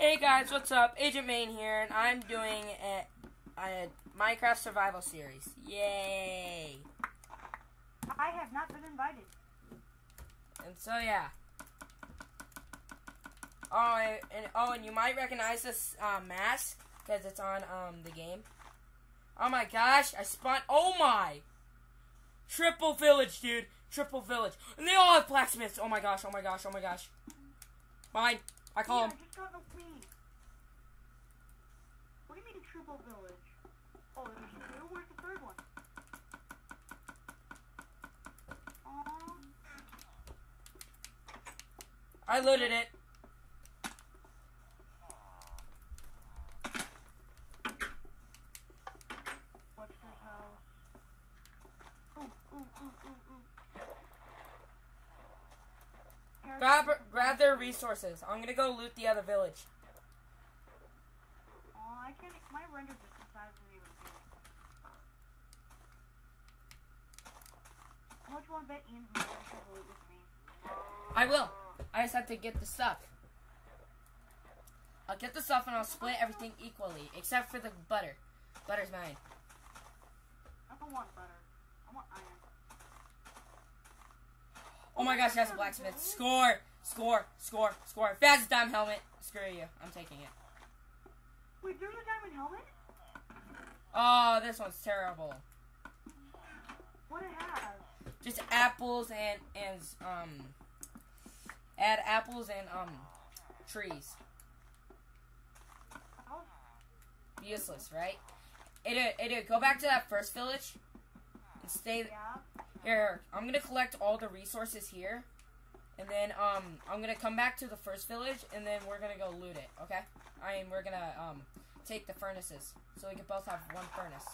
Hey guys, what's up? Agent Main here, and I'm doing a, a Minecraft Survival Series. Yay! I have not been invited. And so yeah. Oh, and oh, and you might recognize this uh, mask because it's on um the game. Oh my gosh, I spawned. Oh my! Triple village, dude. Triple village, and they all have blacksmiths. Oh my gosh! Oh my gosh! Oh my gosh! Mine. I call yeah, him. I just got the queen. What do you mean triple village? Oh, there's two? Where's the third one? I looted it. What's this house? Ooh, ooh, ooh, ooh, ooh. Here's- Grab their resources. I'm gonna go loot the other village. Aw, I can't. My render distance isn't even good. How much want to bet Ian's gonna loot with me? I will. I just have to get the stuff. I'll get the stuff and I'll split everything equally, except for the butter. Butter's mine. I don't want butter. I want iron. Oh my gosh, that's a blacksmith. Score! Score! Score! Score! Fastest diamond helmet. Screw you. I'm taking it. Wait, there's a diamond helmet? Oh, this one's terrible. What it has? Just apples and and um add apples and um trees. Useless, right? It it go back to that first village and stay yeah. Here, I'm gonna collect all the resources here, and then um, I'm gonna come back to the first village, and then we're gonna go loot it. Okay? I mean, we're gonna um, take the furnaces, so we can both have one furnace.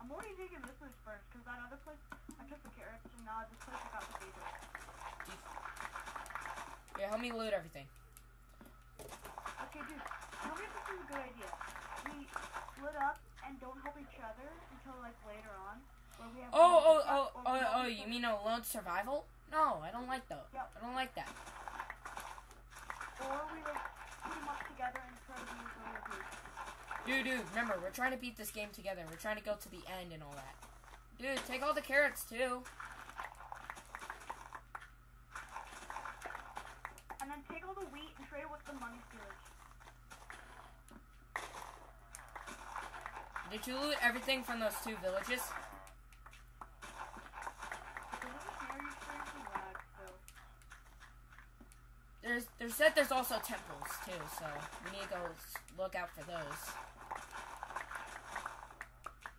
I'm already taking this place first, because that other place, I took the carrots, and now this place I got the potatoes. Yeah, help me loot everything. Okay, dude, tell me if this is a good idea. We split up and don't help each other until, like, later on. Oh, oh, oh, oh, oh! You mean a lone survival? No, I don't like that. Yep. I don't like that. Or we, like, team up together and try to be really good. Dude, dude, remember, we're trying to beat this game together. We're trying to go to the end and all that. Dude, take all the carrots too. And then take all the wheat and trade it with the money stealers. Did you loot everything from those two villages? Because this is very experiencing lag, so. There's, there's said there's also temples too, so we need to go look out for those.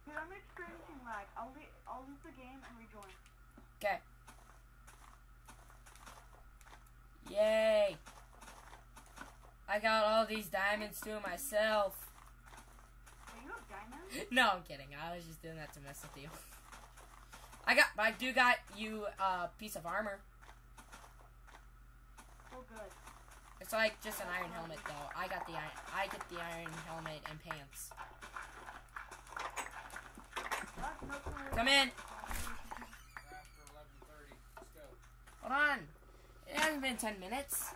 Dude, I'm experiencing lag. I'll, le- I'll leave the game and rejoin. Okay. Yay! I got all these diamonds to myself. Hey, you have diamonds? no, I'm kidding. I was just doing that to mess with you. I got, I do got you a piece of armor. Oh, good. It's like just an iron helmet though. I got the iron, I get the iron helmet and pants. That's not so Come in. After 11:30, let's go. Hold on. It hasn't been ten minutes.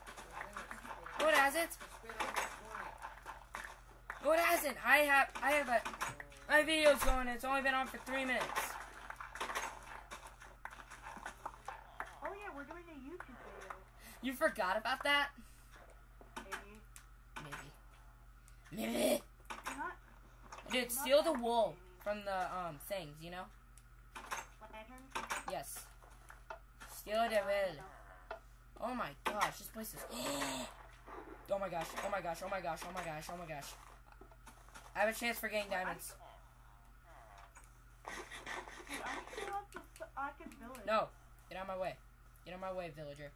No, it hasn't. It's been almost 20. No, it hasn't. I have, I have a, my video's going. It's only been on for three minutes. Oh, yeah, we're doing a YouTube video. You forgot about that? Maybe. Maybe. Maybe. You're not Dude, steal the wool from the um things. You know? Yes. Steal the wool. Oh my gosh, this place is. oh my gosh! Oh my gosh! Oh my gosh! Oh my gosh! Oh my gosh! I have a chance for getting diamonds. No, get out of my way. Get out of my way, villager.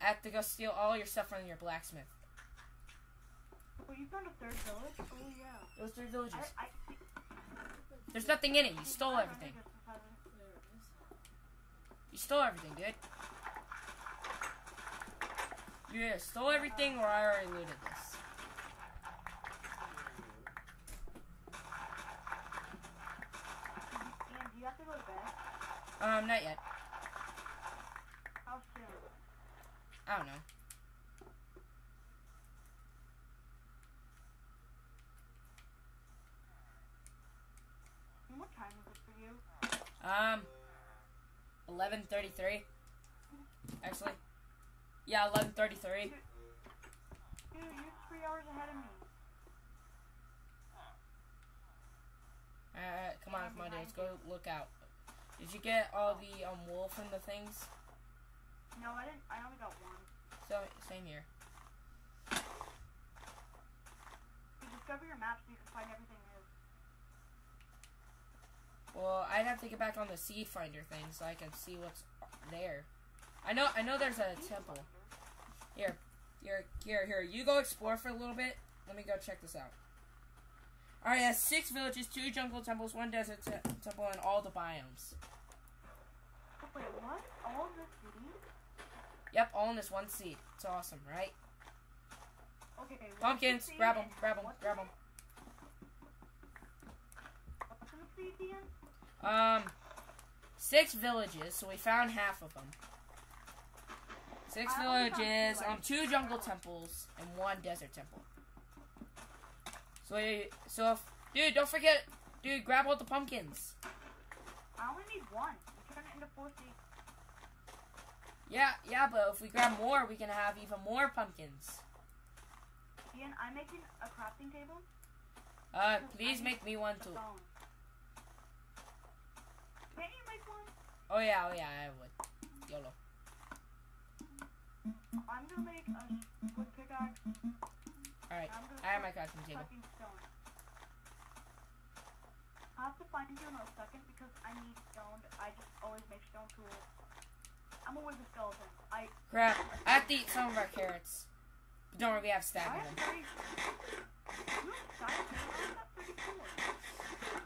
I have to go steal all your stuff from your blacksmith. Oh, you found a third village? Oh, yeah. Those three villages. I, I, There's nothing in it. You stole everything. You stole everything, dude. You either stole everything or I already looted this. Do you have to go to bed? Um, not yet. How soon? I don't know. Um, eleven thirty-three. Actually, yeah, eleven thirty-three. Dude, you're three hours ahead of me. Alright, come on, come on, dude. Let's go look out. Did you get all the um wool from the things? No, I didn't. I only got one. So same here. You discover your map so you can find everything new. Well, I'd have to get back on the seed finder thing so I can see what's there. I know, I know. There's a temple. Here, here, here, here. You go explore for a little bit. Let me go check this out. All right, it has six villages, two jungle temples, one desert te- temple, and all the biomes. Wait, what? All of this? Yep, all in this one seed. It's awesome, right? Okay. the Pumpkins, grab them, grab them, what's grab them. It? What's in the seed, Ian? Um, six villages, so we found half of them. Six I only found two, villages, um, two jungle temples, and one desert temple. So, we- so if, dude, don't forget, dude, grab all the pumpkins. I only need one. We turn it into four seeds. Yeah, yeah, but if we grab more, we can have even more pumpkins. Ian, I'm making a crafting table. Uh, please make me one too. Can't you make one? Oh yeah, oh yeah, I would. YOLO. I'm gonna make a wood pickaxe. Alright, I have my crafting table. I have to find you in a second because I need stone. I just always make stone tools. I'm always a skeleton. I Crap, I have to eat some of our carrots. But don't worry, we have stack of them.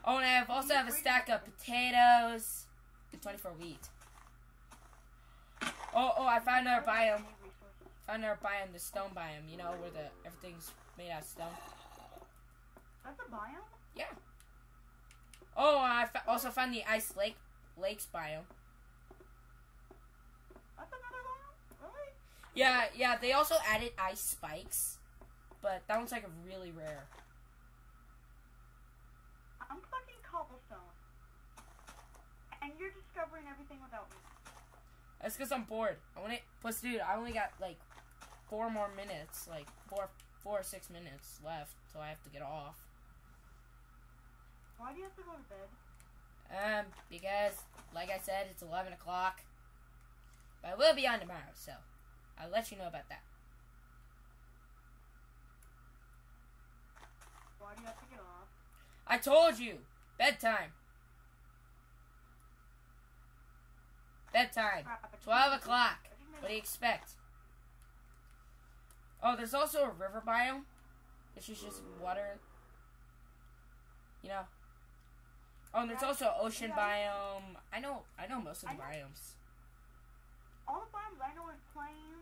30. You have five I have 34. Oh, and I have also have a stack of potatoes and 24 wheat. Oh, oh, I found our biome. Found our biome, the stone biome. You know where the everything's made out of stone. That's a biome? Yeah. Oh, I also found the ice lake lakes biome. That's another biome? Really? Yeah, yeah. They also added ice spikes, but that one's like a really rare. I'm collecting cobblestone. And you're discovering everything without me. That's because I'm bored. I want to. Plus, dude, I only got like four more minutes, like four, four or six minutes left, so I have to get off. Why do you have to go to bed? Um, because, like I said, it's 11 o'clock. But I will be on tomorrow, so I'll let you know about that. Why do you have to get off? I told you! Bedtime! Bedtime. 12 o'clock. What do you expect? Oh, there's also a river biome. Which is just water. You know? Oh, and there's also ocean biome. I know I know most of the biomes. All the biomes I know is plain.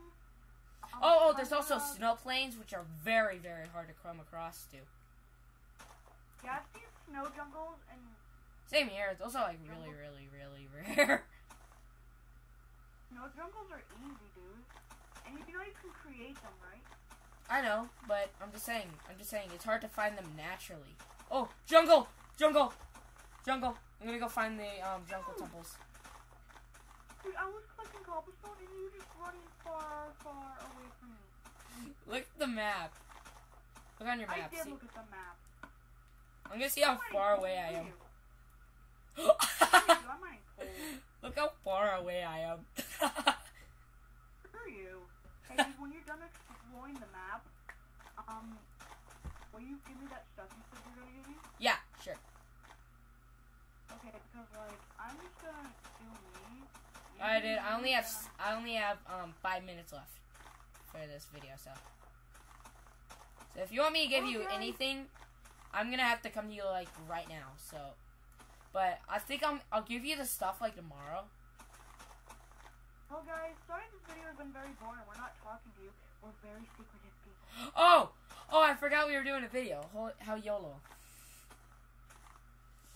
um, Oh, oh, there's also snow plains, which are very, very hard to come across too. Yeah, I've seen snow jungles and Same here. It's also like really, really, really rare. Snow jungles are easy, dude. And you know you can create them, right? I know, but I'm just saying. I'm just saying it's hard to find them naturally. Oh, jungle, jungle, jungle. I'm gonna go find the um jungle temples. Dude, I was collecting cobblestone and you just running far, far away from me. Look at the map. Look on your map. I did See. look at the map. I'm gonna see how far away I am. Mining coal. Look how far away I am. Screw you. Hey, when you're done exploring the map, um, will you give me that stuff you said you were gonna give me? yeah, sure. Okay, because like I'm just gonna do me. You Alright, dude. I only have s- I only have um five minutes left for this video, so. So if you want me to give you anything, I'm gonna have to come to you like right now. So, but I think I'm I'll give you the stuff like tomorrow. Well, guys, sorry this video has been very boring. We're not talking to you. We're very secretive people. Oh, oh, I forgot we were doing a video. How YOLO.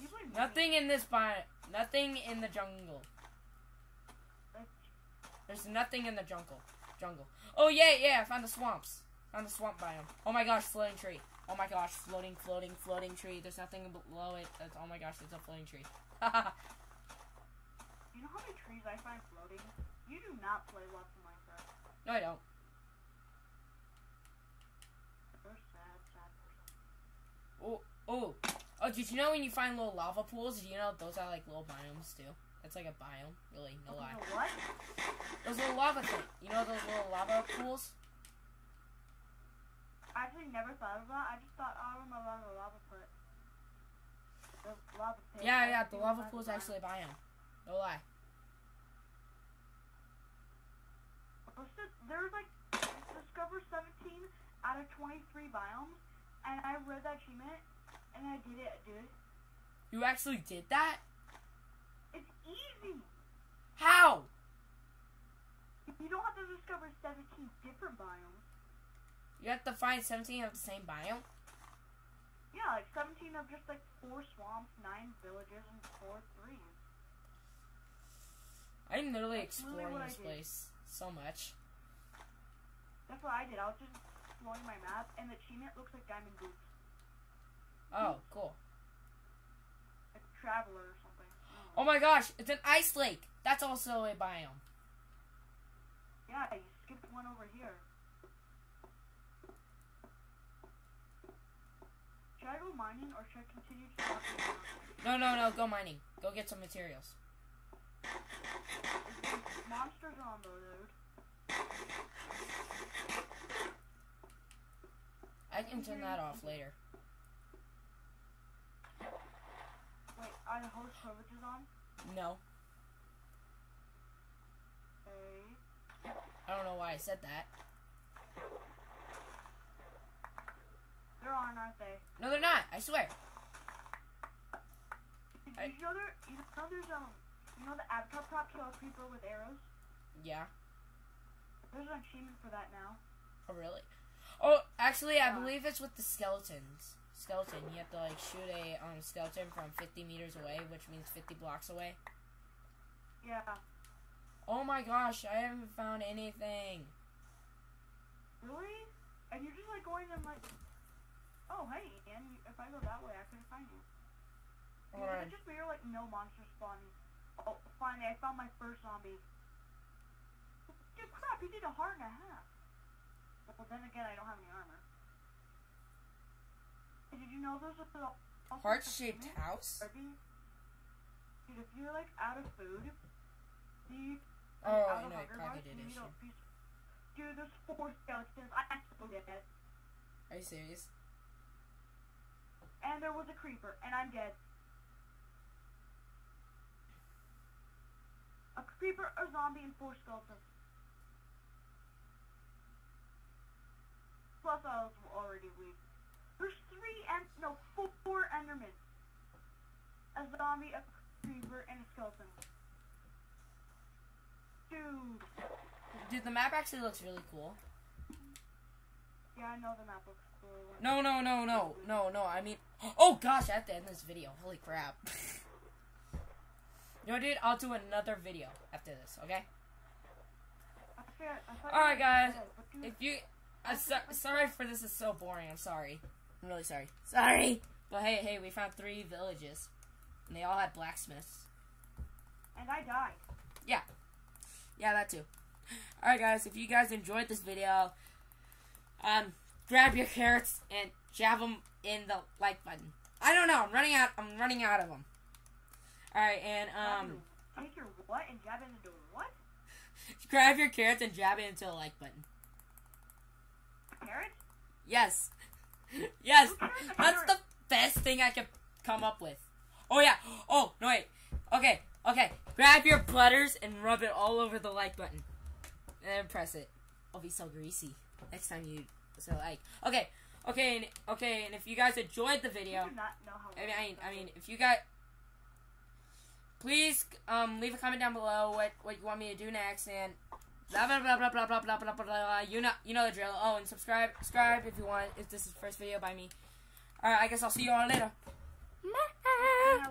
You believe me? Nothing in this bi- Nothing in the jungle. There's nothing in the jungle. Jungle. Oh yeah, yeah. I found the swamps. Found the swamp biome. Oh my gosh, floating tree. Oh my gosh, floating, floating, floating tree. There's nothing below it. That's, oh my gosh, it's a floating tree. you know how many trees I find floating? You do not play lots of Minecraft. No, I don't. You're sad, sad person. Oh, oh, oh! Did you know when you find little lava pools? Did you know those are like little biomes too? That's like a biome, really. No oh, You lie. what? Those little lava thing. You know those little lava pools? I actually never thought of that. I just thought, oh, I'm a lava, lava pit. The lava pit. Yeah, yeah. The lava pool's biome. actually a biome. No lie. There's like discover 17 out of 23 biomes, and I read that achievement, and I did it, dude. You actually did that? It's easy. How? You don't have to discover 17 different biomes. You have to find 17 of the same biome? Yeah, like 17 of just like four swamps, nine villages, and four threes. I'm literally That's exploring this place so much. That's what I did. I was just exploring my map, and the achievement looks like diamond boots, Oh, cool. like traveler or something. I don't know. Oh my gosh, it's an ice lake. That's also a biome. Yeah, you skipped one over here. Should I go mining or should I continue to talk? No, no, no. Go mining. Go get some materials. Monsters are on the road. I can turn that off later. Wait, are the host privileges on? No, Okay. I don't know why I said that. They're on, aren't they? No, they're not. I swear. I- you know there? You know there's um, you know the avatar prop kill a creeper with arrows. Yeah. There's an achievement for that now. Oh, really? Oh, actually, I believe it's with the skeletons. Skeleton. You have to like shoot a um skeleton from 50 meters away, which means 50 blocks away. Yeah. Oh my gosh, I haven't found anything. Really? And you're just like going and like, oh hey, Ian, if I go I you. Alright. It's just weird, like no monster spawning. Oh, finally, I found my first zombie. Dude, crap, he did a heart and a half. Well, then again, I don't have any armor. Did you know those are the Heart-shaped house? Dude, if you're like out of food, you Oh, out I know, hunger Pocket Edition. Dude, there's four skeletons. I have to dead. Are you serious? And there was a creeper, and I'm dead. A creeper, a zombie, and four skeletons. Plus, I was already weak. There's three and no four, Endermen. A zombie, a creeper, and a skeleton. Dude. Dude, the map actually looks really cool. Yeah, I know the map looks cool. No, no, no, no, no, no. I mean, oh gosh, I have to end this video. Holy crap. you know, dude, I'll do another video after this. Okay? I forget- I thought All right, guys. dead, but dude, If you, I'm so, sorry for this. Is so boring. I'm sorry. I'm really sorry. Sorry. But hey, hey, we found three villages, and they all had blacksmiths. and I died. Yeah. Yeah, that too. Alright guys, if you guys enjoyed this video, um, grab your carrots and jab them in the like button. I don't know, I'm running out, I'm running out of them. Alright, and, um, Take your what and jab it into what? grab your carrots and jab it into the like button. Carrot? Yes. yes, Who cares about that's the best thing I could come up with. Oh yeah, oh, no wait. Okay, okay, grab your butters and rub it all over the like button. And then press it. It'll be so greasy next time you so like. Okay, okay, and, okay, and if you guys enjoyed the video, You do not know how. I mean, I mean, I mean, if you got, please um leave a comment down below what what you want me to do next and blah blah blah blah blah blah blah blah blah. blah. You know you know the drill. Oh, and subscribe subscribe if you want. If this is the first video by me. All right, I guess I'll see you all later. Mwah.